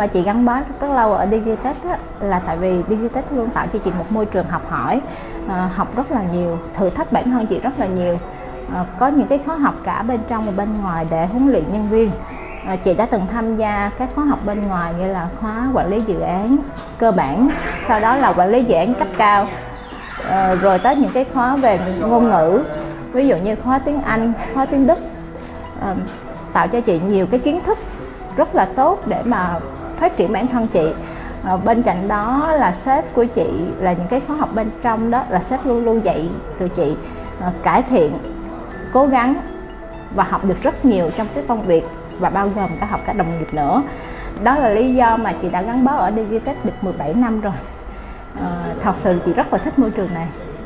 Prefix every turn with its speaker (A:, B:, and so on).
A: mà chị gắn bó rất lâu ở Digitech á, là tại vì Digitech luôn tạo cho chị một môi trường học hỏi à, học rất là nhiều thử thách bản thân chị rất là nhiều. À, có những cái khóa học cả bên trong và bên ngoài để huấn luyện nhân viên. À, chị đã từng tham gia các khóa học bên ngoài như là khóa quản lý dự án cơ bản sau đó là quản lý dự án cấp cao. À, rồi tới những cái khóa về ngôn ngữ ví dụ như khóa tiếng Anh khóa tiếng Đức. À, tạo cho chị nhiều cái kiến thức rất là tốt để mà phát triển bản thân chị. À, bên cạnh đó là sếp của chị là những cái khóa học bên trong đó là sếp luôn luôn dạy tụi chị à, cải thiện cố gắng và học được rất nhiều trong cái công việc và bao gồm cả học cả đồng nghiệp nữa. Đó là lý do mà chị đã gắn bó ở Digitech được 17 năm rồi. À, thật sự chị rất là thích môi trường này.